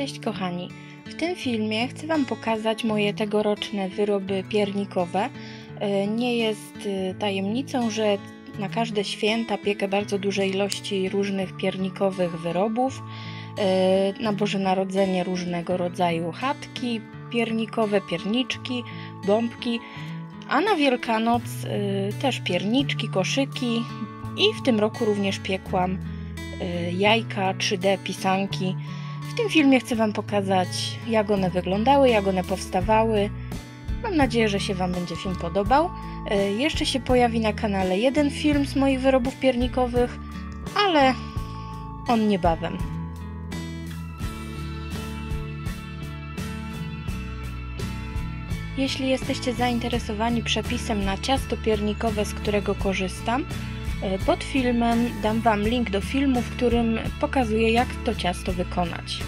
Cześć kochani. W tym filmie chcę Wam pokazać moje tegoroczne wyroby piernikowe. E, Nie jest e, tajemnicą, że na każde święta piekę bardzo duże ilości różnych piernikowych wyrobów. E, Na Boże Narodzenie różnego rodzaju chatki piernikowe, pierniczki, bombki, a na Wielkanoc też pierniczki, koszyki i w tym roku również piekłam jajka 3D, pisanki. W tym filmie chcę Wam pokazać, jak one wyglądały, jak one powstawały. Mam nadzieję, że się Wam będzie film podobał. E, Jeszcze się pojawi na kanale jeden film z moich wyrobów piernikowych, ale on niebawem. Jeśli jesteście zainteresowani przepisem na ciasto piernikowe, z którego korzystam, pod filmem dam Wam link do filmu, w którym pokazuję, jak to ciasto wykonać.